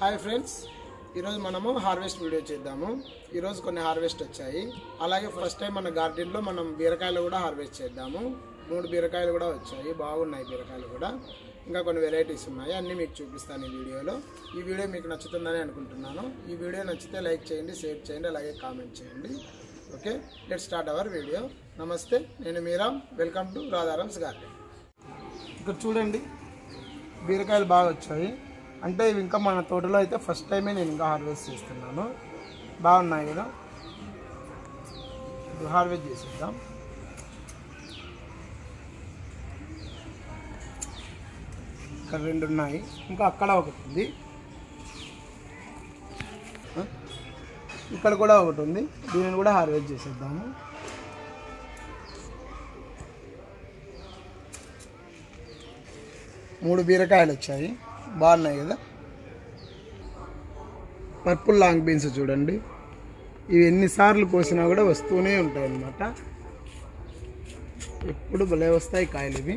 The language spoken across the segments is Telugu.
హాయ్ ఫ్రెండ్స్ ఈరోజు మనము హార్వెస్ట్ వీడియో చేద్దాము. ఈరోజు కొన్ని హార్వెస్ట్ వచ్చాయి. అలాగే ఫస్ట్ టైం మన గార్డెన్లో మనం బీరకాయలు కూడా హార్వెస్ట్ చేద్దాము. మూడు బీరకాయలు కూడా వచ్చాయి. బాగున్నాయి బీరకాయలు కూడా. ఇంకా కొన్ని వెరైటీస్ ఉన్నాయి. అన్నీ మీకు చూపిస్తాను ఈ వీడియోలో. ఈ వీడియో మీకు నచ్చుతుందని అనుకుంటున్నాను. ఈ వీడియో నచ్చితే లైక్ చేయండి షేర్ చేయండి అలాగే కామెంట్ చేయండి. Okay? Let start our video నమస్తే నేను మీరామ్. వెల్కమ్ టు రాధారామ్స్ గార్డెన్ ఇక్కడ చూడండి బీరకాయలు బాగా వచ్చాయి. అంటే ఇవి ఇంకా మన తోటలో అయితే ఫస్ట్ టైమే నేను ఇంకా హార్వెస్ట్ చేస్తున్నాను. బాగున్నాయి కదా? ఇప్పుడు హార్వెస్ట్ చేసేద్దాం. ఇక్కడ రెండు ఉన్నాయి. ఇంకా అక్కడ ఒకటి ఉంది. ఇక్కడ కూడా ఒకటి ఉంది. దీనిని కూడా హార్వెస్ట్ చేసేద్దాము. మూడు బీరకాయలు వచ్చాయి. బాగున్నాయి కదా? పర్పుల్ లాంగ్ బీన్స్ చూడండి. ఇవి ఎన్నిసార్లు కోసినా కూడా వస్తూనే ఉంటాయి అన్నమాట ఎప్పుడు భలే వస్తాయి కాయలు ఇవి.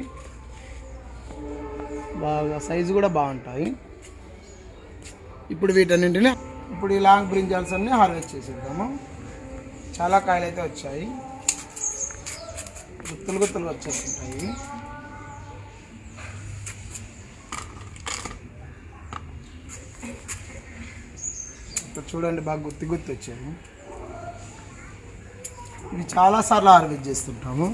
బాగా సైజు కూడా బాగుంటాయి. ఇప్పుడు వీటన్నింటినీ ఇప్పుడు ఈ లాంగ్ బ్రింజాల్స్ అన్నీ హార్వెస్ట్ చేసేద్దాము. చాలా కాయలు అయితే వచ్చాయి. గుత్తులు గుత్తులు వచ్చేస్తుంటాయి. చూడండి బాగా గుర్తు గుర్తు వచ్చాయి ఇవి చాలాసార్లు హార్వెస్ట్ చేస్తుంటాము.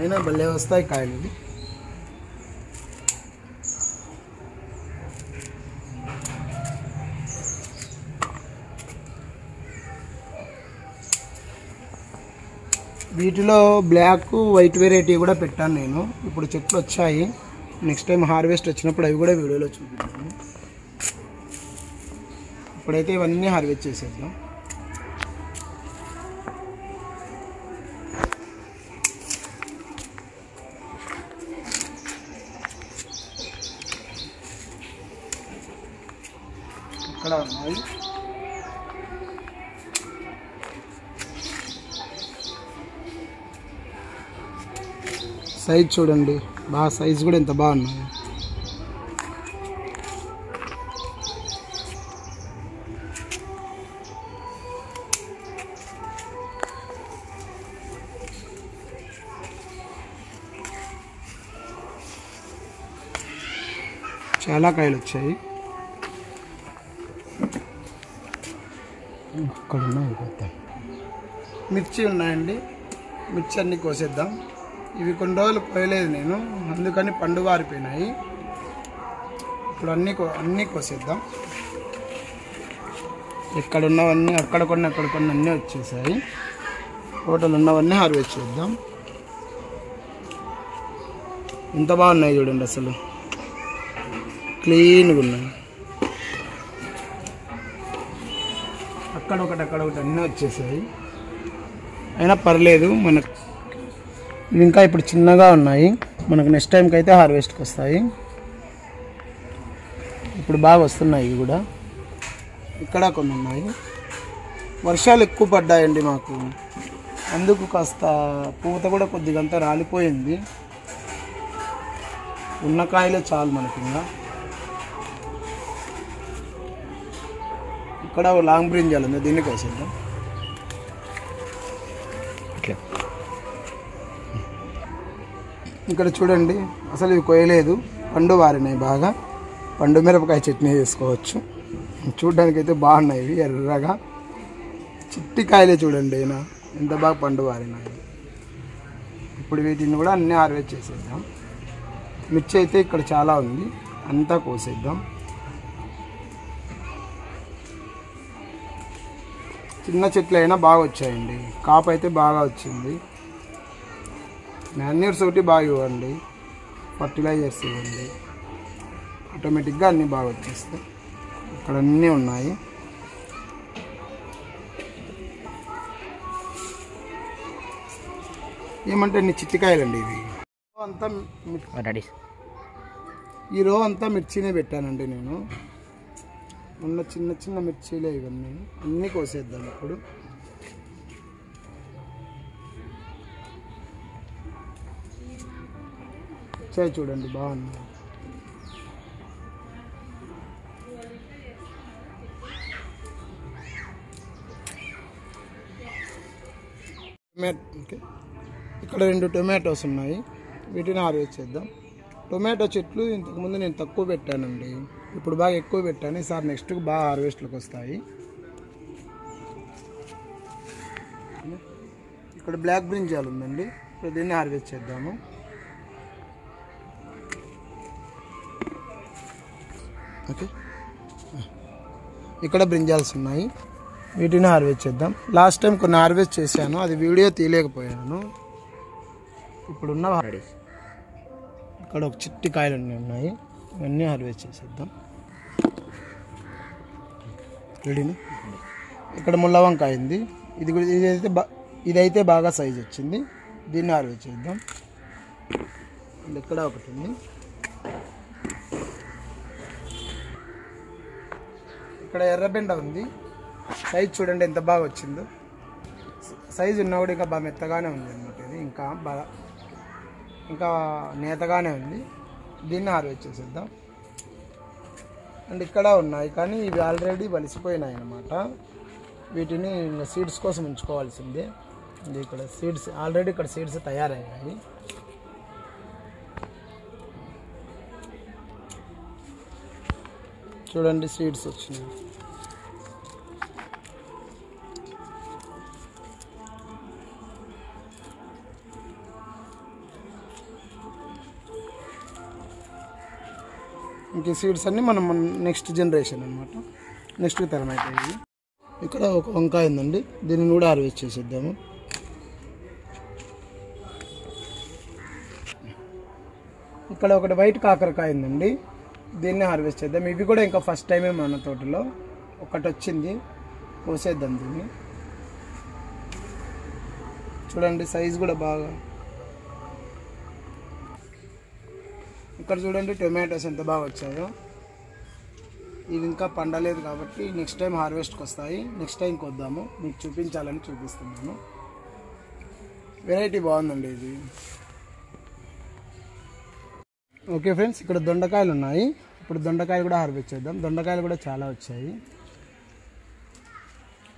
అయినా భలే వస్తాయి కాయలు ఇవి. వీటిలో బ్లాక్ వైట్ వెరైటీ కూడా పెట్టాను నేను. ఇప్పుడు చెట్లు వచ్చాయి. నెక్స్ట్ టైం హార్వెస్ట్ వచ్చినప్పుడు అవి కూడా వీడియోలో చూపిస్తాను. ఇప్పుడైతే ఇవన్నీ హార్వెస్ట్ చేసేద్దాం. ఇక్కడ ఉన్నాయి. సైజ్ చూడండి. బాగా సైజ్ కూడా ఎంత బాగున్నాయి. చాలా కాయలు వచ్చాయి. అక్కడ ఉన్నాయి మిర్చి ఉన్నాయండి. మిర్చి అన్నీ కోసేద్దాం. ఇవి కొన్ని రోజులు కోయలేదు నేను అందుకని పండు వారిపోయినాయి. ఇప్పుడు అన్నీ కో అన్నీ కోసేద్దాం. ఇక్కడ ఉన్నవన్నీ అక్కడ కొన్ని అక్కడ కొన్ని అన్నీ వచ్చేసాయి. టోటల్ ఉన్నవన్నీ హార్వెస్ట్ చేద్దాం. ఎంత బాగున్నాయి చూడండి అసలు. క్లీన్గా ఉన్నాయి. అక్కడ ఒకటి అక్కడ ఒకటి అన్నీ వచ్చేసాయి. అయినా పర్లేదు మనకు ఇవి ఇంకా ఇప్పుడు చిన్నగా ఉన్నాయి. మనకు నెక్స్ట్ టైంకి అయితే హార్వెస్ట్కి వస్తాయి. ఇప్పుడు బాగా వస్తున్నాయి ఇవి కూడా. ఇక్కడ కొన్ని ఉన్నాయి. వర్షాలు ఎక్కువ పడ్డాయండి మాకు. అందుకు కాస్త పూత కూడా కొద్దిగా అంతా రాలిపోయింది. ఉన్న కాయలే చాలు మనకి ఇంకా ఇక్కడ ఓ లాంగ్ బ్రింజాలు ఉంది దీన్ని కోసేద్దాం ఇట్లా ఇక్కడ చూడండి అసలు ఇవి కొయ్యలేదు. పండు వారినాయి బాగా. పండు మిరపకాయ చట్నీ చేసుకోవచ్చు. చూడడానికి అయితే బాగున్నాయి ఇవి ఎర్రగా. చిట్టి కాయలే చూడండి అయినా ఎంత బాగా పండు వారినాయి. ఇప్పుడు వీటిని కూడా అన్నీ హార్వెస్ట్ చేసేద్దాం. మిర్చి అయితే ఇక్కడ చాలా ఉంది. అంతా కోసేద్దాం. చిన్న చెట్లు అయినా బాగా వచ్చాయండి. కాపు అయితే బాగా వచ్చింది. మాన్యూర్స్ ఒకటి బాగా ఇవ్వండి. ఫర్టిలైజర్స్ ఇవ్వండి. ఆటోమేటిక్గా అన్నీ బాగా వచ్చేస్తాయి. ఇక్కడ అన్నీ ఉన్నాయి. ఏమంటే అన్ని చిట్టికాయలండి ఇవి. అంతా ఈ రో అంతా మిర్చినే పెట్టానండి నేను. ఉన్న చిన్న చిన్న మిర్చీలే ఇవన్నీ. అన్నీ కోసేద్దాం ఇప్పుడు. చేయి చూడండి బాగుంది. టొమాటో ఇక్కడ రెండు టొమాటోస్ ఉన్నాయి. వీటిని ఆరు చేద్దాం. టొమాటో చెట్లు ఇంతకుముందు నేను తక్కువ పెట్టానండి. ఇప్పుడు బాగా ఎక్కువ పెట్టాను ఈసారి నెక్స్ట్ బాగా హార్వెస్ట్లోకి వస్తాయి. ఇక్కడ బ్లాక్ బ్రింజాలు ఉందండి. ఇప్పుడు దీన్ని హార్వెస్ట్ చేద్దాము. ఓకే ఇక్కడ బ్రింజాల్స్ ఉన్నాయి. వీటిని హార్వెస్ట్ చేద్దాం. లాస్ట్ టైం కొన్ని హార్వెస్ట్ చేశాను. అది వీడియో తీయలేకపోయాను. ఇప్పుడున్న ఇక్కడ ఒక చిట్టి కాయలు అన్నీ ఉన్నాయి. ఇవన్నీ హార్వెస్ట్ చేసేద్దాం. రెడీనా? ఇక్కడ ముళ్ళ వంకాయ ఉంది. ఇది కూడా ఇదైతే బా ఇదైతే బాగా సైజ్ వచ్చింది. దీన్ని ఆర్డర్ చేద్దాం. అండ్ ఇక్కడ ఒకటి ఉంది. ఇక్కడ ఎర్రబెండ ఉంది. సైజ్ చూడండి ఎంత బాగా వచ్చిందో. సైజు ఉన్నా కూడా ఇంకా బాగా మెత్తగానే ఉంది అనమాట ఇది. ఇంకా బాగా ఇంకా నేతగానే ఉంది. దీన్ని హార్వెస్ట్ చేసేద్దాం. అండ్ ఇక్కడ ఉన్నాయి. కానీ ఇవి ఆల్రెడీ వలిసిపోయినాయి అన్నమాట. వీటిని ఇంకా సీడ్స్ కోసం ఉంచుకోవాల్సిందే. ఇక్కడ సీడ్స్ ఆల్రెడీ ఇక్కడ సీడ్స్ తయారయ్యాయి. చూడండి సీడ్స్ వచ్చినాయి. మనకి సీడ్స్ అన్నీ మనం నెక్స్ట్ జనరేషన్ అనమాట నెక్స్ట్ తరం అవుతాయి ఇక్కడ ఒక వంకాయ ఉందండి. దీన్ని కూడా హార్వెస్ట్ చేసేద్దాము. ఇక్కడ ఒకటి వైట్ కాకరకాయ ఉందండి. దీన్ని హార్వెస్ట్ చేద్దాం. ఇవి కూడా ఇంకా ఫస్ట్ టైమే మన తోటలో. ఒకటి వచ్చింది. కోసేద్దాం దీన్ని. చూడండి సైజ్ కూడా బాగా ఇక్కడ చూడండి టొమాటోస్ ఎంత బాగా వచ్చాయో. ఇవి ఇంకా పండలేదు కాబట్టి నెక్స్ట్ టైం హార్వెస్ట్కి వస్తాయి. నెక్స్ట్ టైం కొద్దాము. మీకు చూపించాలని చూపిస్తున్నాను. వెరైటీ బాగుందండి ఇది. ఓకే ఫ్రెండ్స్ ఇక్కడ దొండకాయలు ఉన్నాయి. ఇప్పుడు దొండకాయలు కూడా హార్వెస్ట్ చేద్దాం. దొండకాయలు కూడా చాలా వచ్చాయి.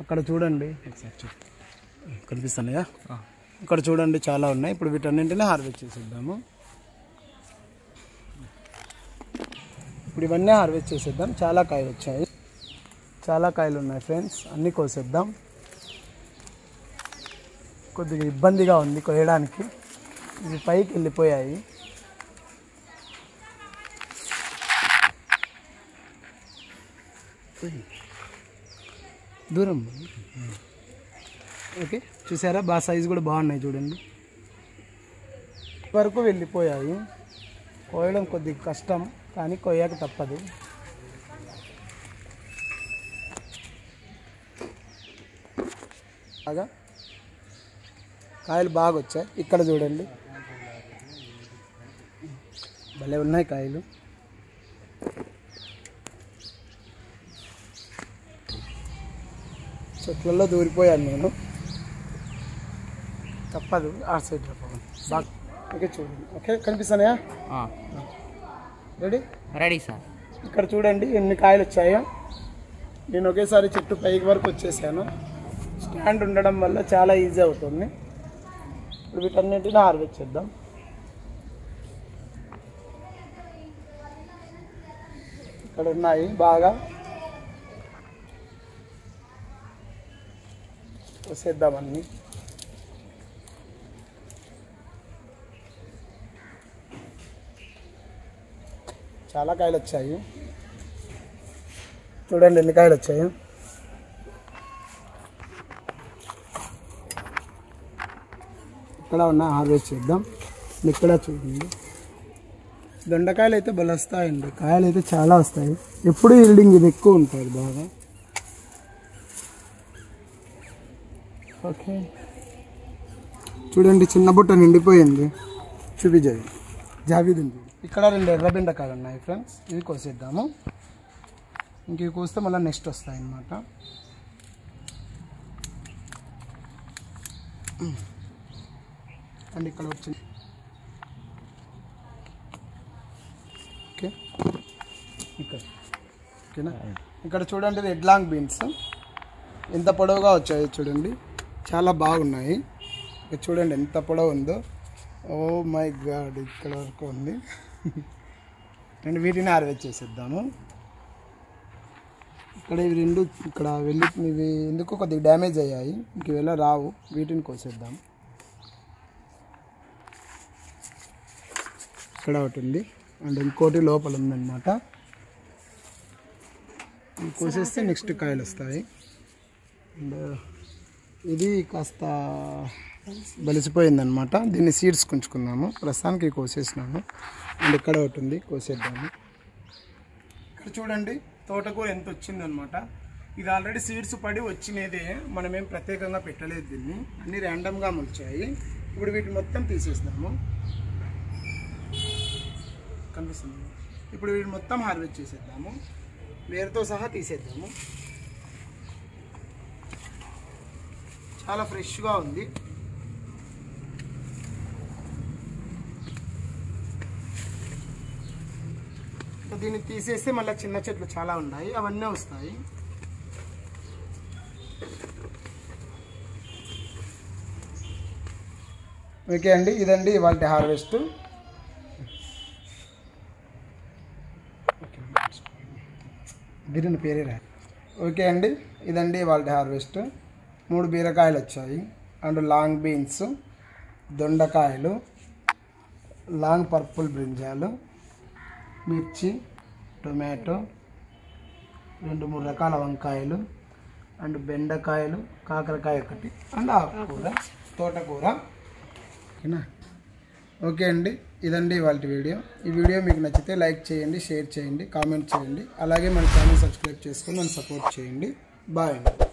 అక్కడ చూడండి. కనిపిస్తున్నాయా? ఇక్కడ చూడండి చాలా ఉన్నాయి. ఇప్పుడు వీటన్నింటినీ హార్వెస్ట్ చేసేద్దాము. ఇప్పుడు ఇవన్నీ హార్వెస్ట్ చేసేద్దాం. చాలా కాయలు వచ్చాయి. చాలా కాయలు ఉన్నాయి ఫ్రెండ్స్. అన్నీ కోసేద్దాం. కొద్దిగా ఇబ్బందిగా ఉంది కోయడానికి ఇవి పైకి వెళ్ళిపోయాయి. దూరం. ఓకే చూసారా? బాగా సైజు కూడా బాగున్నాయి చూడండి. వరకు వెళ్ళిపోయాయి. కోయడం కొద్దిగా కష్టం. కానీ కొయ్యాక తప్పదు. బాగా కాయలు బాగా వచ్చాయి. ఇక్కడ చూడండి. భలే ఉన్నాయి కాయలు. చెట్లలో దూరిపోయాను నేను. తప్పదు. ఆ సైడ్ బాగా. ఓకే చూడండి. ఓకే కనిపిస్తానయా రెడీ రెడీ సార్ ఇక్కడ చూడండి ఎన్ని కాయలు వచ్చాయో. నేను ఒకేసారి చెట్టు పైకి వరకు వచ్చేసాను. స్టాండ్ ఉండడం వల్ల చాలా ఈజీ అవుతుంది. ఇప్పుడు వీటన్నింటిని హార్వెస్ట్ చేద్దాం. ఇక్కడ ఉన్నాయి బాగా. వచ్చేద్దాం చాలా కాయలు వచ్చాయి. చూడండి ఎన్ని కాయలు వచ్చాయి. ఇక్కడ ఉన్న హార్వెస్ట్ చేద్దాం. ఇక్కడ చూడండి. దొండకాయలు అయితే బలొస్తాయండి కాయలు అయితే చాలా వస్తాయి. ఎప్పుడు ఈల్డింగ్ ఇది ఎక్కువ ఉంటుంది బాగా. ఓకే. చూడండి చిన్న బుట్ట నిండిపోయింది. చూపించేది జావీద్ ఉంది. ఇక్కడ రెండు ఎర్ర బెండకాయలు ఉన్నాయి ఫ్రెండ్స్ ఇవి కోసేద్దాము. ఇంక ఇవి కోస్తే మళ్ళీ నెక్స్ట్ వస్తాయి అన్నమాట. అండ్ ఇక్కడ వచ్చింది ఓకే. ఇక్కడ. ఓకేనా? ఇక్కడ చూడండి రెడ్ లాంగ్ బీన్స్. ఎంత పొడవుగా వచ్చాయో చూడండి. చాలా బాగున్నాయి. ఇక్కడ చూడండి ఎంత పొడవు ఉందో. ఓ మై గాడ్ ఇక్కడ వరకు ఉంది. రెండు వీటిని హార్వెస్ట్ చేసేద్దాము ఇక్కడ ఇవి రెండు ఇక్కడ వెళ్ళి ఇవి ఎందుకు కొద్దిగా డ్యామేజ్ అయ్యాయి. ఇంక వెళ్ళ రావు వీటిని కోసేద్దాం. ఇక్కడ ఒకటి ఉంది. అండ్ ఇంకోటి లోపల ఉందన్నమాట. ఇవి కోసేస్తే నెక్స్ట్ కాయలు వస్తాయి. అండ్ ఇది కాస్త బలిసిపోయిందనమాట. దీన్ని సీడ్స్ కుంచుకున్నాము. ప్రస్తుతానికి కోసేసినాము. అండ్ ఇక్కడ ఒకటి ఉంది కోసేద్దాము. ఇక్కడ చూడండి తోటకూర ఎంత వచ్చిందనమాట. ఇది ఆల్రెడీ సీడ్స్ పడి వచ్చినదే. మనం ఏం ప్రత్యేకంగా పెట్టలేదు దీన్ని. అన్నీ ర్యాండమ్గా మొలిచాయి. ఇప్పుడు వీటిని మొత్తం తీసేసినాము. కనిపిస్తుంది? ఇప్పుడు వీటిని మొత్తం హార్వెస్ట్ చేసేద్దాము. వేరుతో సహా తీసేద్దాము. చాలా ఫ్రెష్గా ఉంది. దీన్ని తీసేస్తే మళ్ళీ చిన్న చెట్లు చాలా ఉన్నాయి. అవన్నీ వస్తాయి. ఓకే అండి ఇదండి ఇవాళ హార్వెస్ట్ బిర్యానీ పేరే రా. ఓకే అండి ఇదండి వాళ్ళ హార్వెస్ట్ మూడు బీరకాయలు వచ్చాయి. అండ్ లాంగ్ బీన్స్ దొండకాయలు లాంగ్ పర్పుల్ బ్రింజాలు మిర్చి టొమాటో రెండు మూడు రకాల వంకాయలు అండ్ బెండకాయలు కాకరకాయ ఒకటి అండ్ ఆకుకూర తోటకూర. ఓకేనా? ఓకే అండి. ఇదండి ఇవాళ వీడియో. ఈ వీడియో మీకు నచ్చితే లైక్ చేయండి షేర్ చేయండి కామెంట్ చేయండి. అలాగే మన ఛానల్ సబ్స్క్రైబ్ చేసుకొని నన్ను సపోర్ట్ చేయండి. బాయ్ అండి.